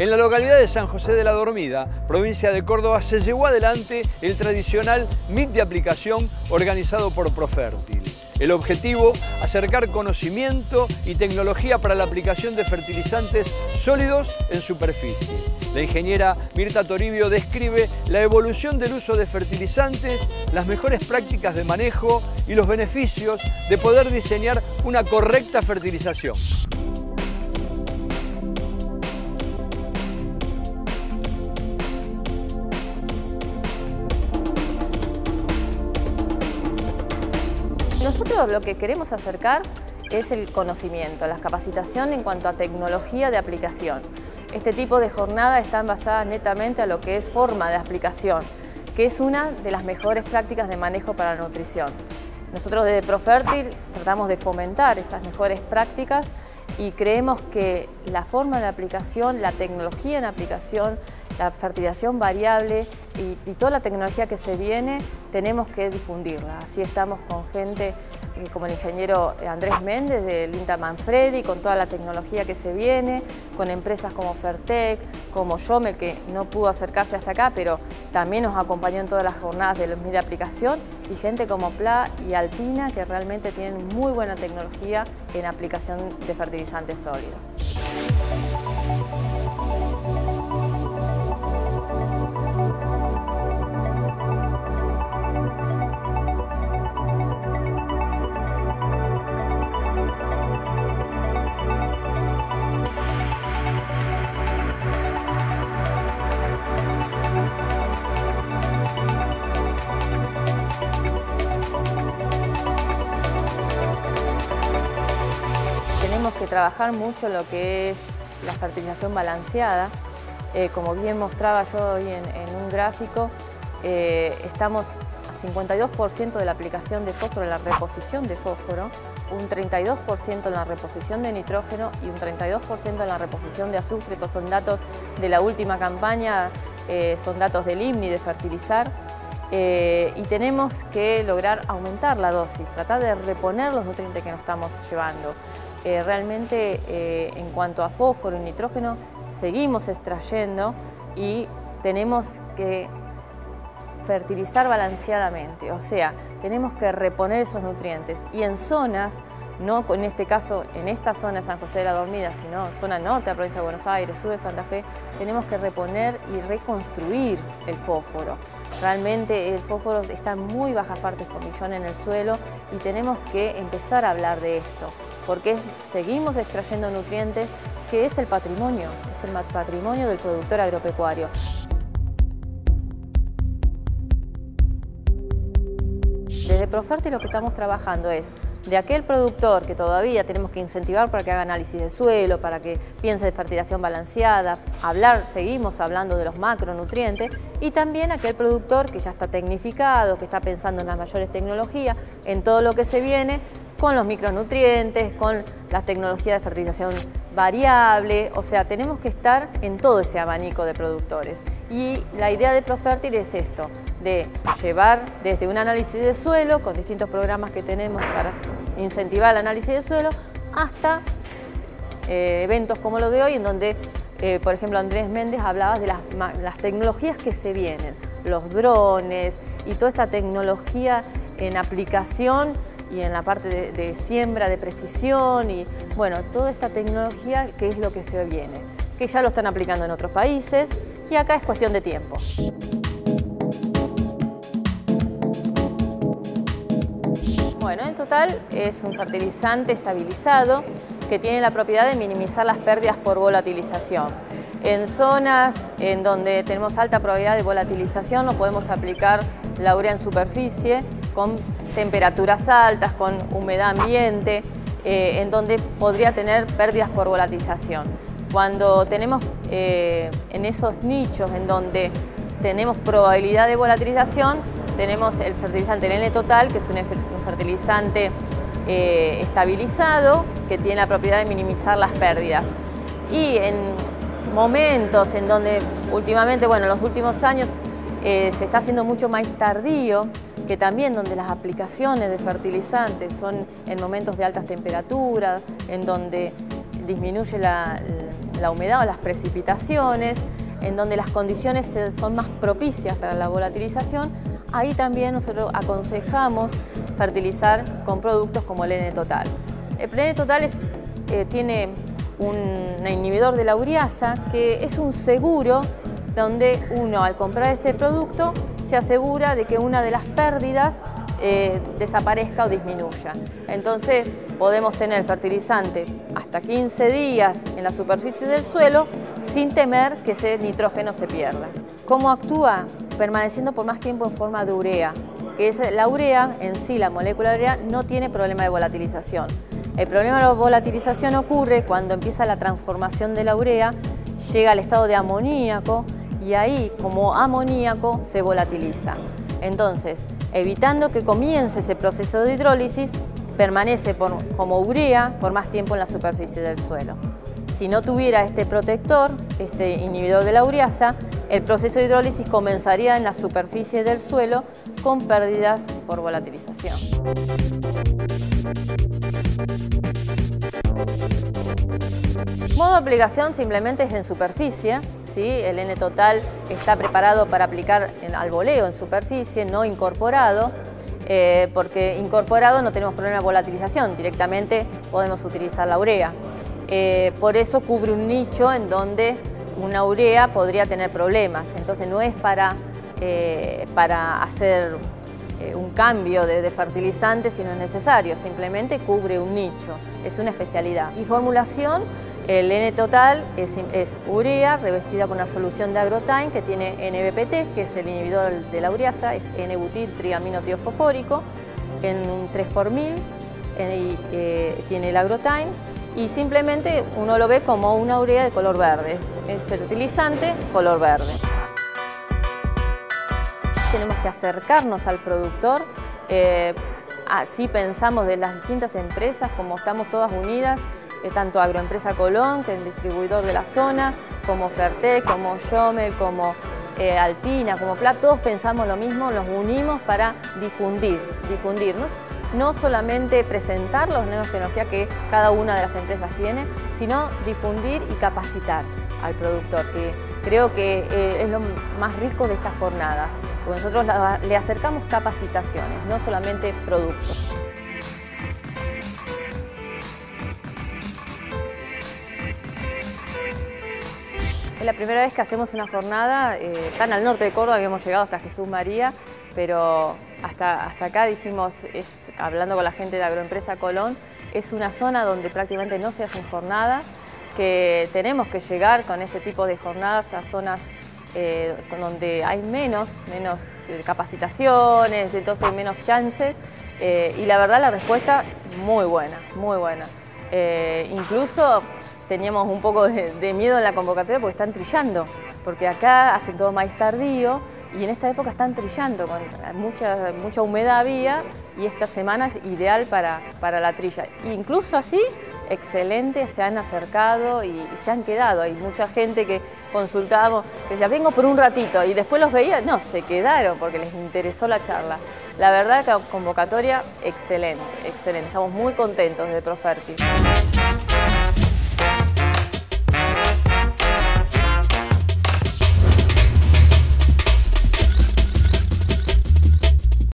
En la localidad de San José de la Dormida, provincia de Córdoba, se llevó adelante el tradicional MIT de aplicación organizado por Profértil. El objetivo, acercar conocimiento y tecnología para la aplicación de fertilizantes sólidos en superficie. La ingeniera Mirta Toribio describe la evolución del uso de fertilizantes, las mejores prácticas de manejo y los beneficios de poder diseñar una correcta fertilización. Nosotros lo que queremos acercar es el conocimiento, la capacitación en cuanto a tecnología de aplicación. Este tipo de jornada están basadas netamente a lo que es forma de aplicación, que es una de las mejores prácticas de manejo para la nutrición. Nosotros desde Profértil tratamos de fomentar esas mejores prácticas y creemos que la forma de aplicación, la tecnología en aplicación, la fertilización variable y, toda la tecnología que se viene, tenemos que difundirla. Así estamos con gente como el ingeniero Andrés Méndez del INTA Manfredi, con toda la tecnología que se viene, con empresas como Fertec, como Yomel, que no pudo acercarse hasta acá, pero también nos acompañó en todas las jornadas de, de aplicación, y gente como PLA y Altina, que realmente tienen muy buena tecnología en aplicación de fertilizantes sólidos. Que trabajar mucho lo que es la fertilización balanceada. Eh, como bien mostraba yo hoy en, un gráfico, eh, estamos a 52% de la aplicación de fósforo en la reposición de fósforo, un 32% en la reposición de nitrógeno y un 32% en la reposición de azufre. Estos son datos de la última campaña, eh, son datos del IMNI de fertilizar. Y tenemos que lograr aumentar la dosis, tratar de reponer los nutrientes que nos estamos llevando. Eh, realmente eh, en cuanto a fósforo y nitrógeno seguimos extrayendo y tenemos que fertilizar balanceadamente, o sea, tenemos que reponer esos nutrientes y en zonas no en este caso en esta zona de San José de la Dormida, sino zona norte de la provincia de Buenos Aires, sur de Santa Fe, tenemos que reponer y reconstruir el fósforo. Realmente el fósforo está en muy bajas partes por millón en el suelo y tenemos que empezar a hablar de esto, porque seguimos extrayendo nutrientes que es el patrimonio, es el patrimonio del productor agropecuario. Desde Proferte lo que estamos trabajando es de aquel productor que todavía tenemos que incentivar para que haga análisis de suelo, para que piense de fertilización balanceada, hablar, seguimos hablando de los macronutrientes, y también aquel productor que ya está tecnificado, que está pensando en las mayores tecnologías, en todo lo que se viene, con los micronutrientes, con las tecnologías de fertilización variable, o sea, tenemos que estar en todo ese abanico de productores. Y la idea de Profértil es esto, de llevar desde un análisis de suelo, con distintos programas que tenemos para incentivar el análisis de suelo, hasta eh, eventos como lo de hoy, en donde, eh, por ejemplo, Andrés Méndez hablaba de las, las tecnologías que se vienen, los drones y toda esta tecnología en aplicación y en la parte de, siembra de precisión y bueno, toda esta tecnología que es lo que se viene, que ya lo están aplicando en otros países y acá es cuestión de tiempo. Bueno, en total es un fertilizante estabilizado que tiene la propiedad de minimizar las pérdidas por volatilización. En zonas en donde tenemos alta probabilidad de volatilización no podemos aplicar la urea en superficie con temperaturas altas, con humedad ambiente, eh, en donde podría tener pérdidas por volatilización. Cuando tenemos eh, en esos nichos en donde tenemos probabilidad de volatilización, tenemos el fertilizante N total, que es un, fertilizante eh, estabilizado, que tiene la propiedad de minimizar las pérdidas. Y en momentos en donde últimamente, bueno, en los últimos años se está haciendo mucho más tardío, que también donde las aplicaciones de fertilizantes son en momentos de altas temperaturas, en donde disminuye la, humedad o las precipitaciones, en donde las condiciones son más propicias para la volatilización, ahí también nosotros aconsejamos fertilizar con productos como el N-Total. El N-Total eh, tiene un inhibidor de la uriasa que es un seguro donde uno al comprar este producto se asegura de que una de las pérdidas eh, desaparezca o disminuya. Entonces podemos tener fertilizante hasta 15 días en la superficie del suelo sin temer que ese nitrógeno se pierda. ¿Cómo actúa? Permaneciendo por más tiempo en forma de urea, que es la urea en sí, la molécula de urea, no tiene problema de volatilización. El problema de la volatilización ocurre cuando empieza la transformación de la urea, llega al estado de amoníaco y ahí como amoníaco se volatiliza. Entonces, evitando que comience ese proceso de hidrólisis, permanece como urea por más tiempo en la superficie del suelo. Si no tuviera este protector, este inhibidor de la ureasa, el proceso de hidrólisis comenzaría en la superficie del suelo con pérdidas por volatilización. Modo de aplicación simplemente es en superficie, el N total está preparado para aplicar al voleo en superficie, no incorporado, eh, porque incorporado no tenemos problema de volatilización, directamente podemos utilizar la urea. Eh, por eso cubre un nicho en donde una urea podría tener problemas, entonces no es para, eh, para hacer un cambio de, de, fertilizante si no es necesario, simplemente cubre un nicho, es una especialidad. Y formulación, el N-total es, urea revestida con una solución de agrotime que tiene NBPT, que es el inhibidor de la ureasa, es N-butil triaminotiofosfórico, en un 3 por 1000 eh, eh, tiene el agrotime y simplemente uno lo ve como una urea de color verde, es fertilizante color verde. Tenemos que acercarnos al productor, eh, así pensamos de las distintas empresas, como estamos todas unidas, tanto Agroempresa Colón, que es el distribuidor de la zona, como Fertec, como Yomel, como eh, Alpina, como Plat, todos pensamos lo mismo, nos unimos para difundir, difundirnos, no solamente presentar las nuevas tecnologías que cada una de las empresas tiene, sino difundir y capacitar al productor, que creo que eh, es lo más rico de estas jornadas, porque nosotros le acercamos capacitaciones, no solamente productos. Es la primera vez que hacemos una jornada eh, tan al norte de Córdoba, habíamos llegado hasta Jesús María, pero hasta, hasta acá dijimos, hablando con la gente de Agroempresa Colón, es una zona donde prácticamente no se hacen jornadas, que tenemos que llegar con este tipo de jornadas a zonas eh, donde hay menos, menos eh, capacitaciones, entonces hay menos chances, y la verdad la respuesta muy buena, muy buena. incluso teníamos un poco de, miedo en la convocatoria porque están trillando, porque acá hacen todo maíz tardío y en esta época están trillando, con mucha, mucha humedad había y esta semana es ideal para, para la trilla. Incluso así, excelente, se han acercado y, se han quedado. Hay mucha gente que consultábamos, que decía, vengo por un ratito y después los veía, no, se quedaron porque les interesó la charla. La verdad que convocatoria, excelente, excelente. Estamos muy contentos de Proferti.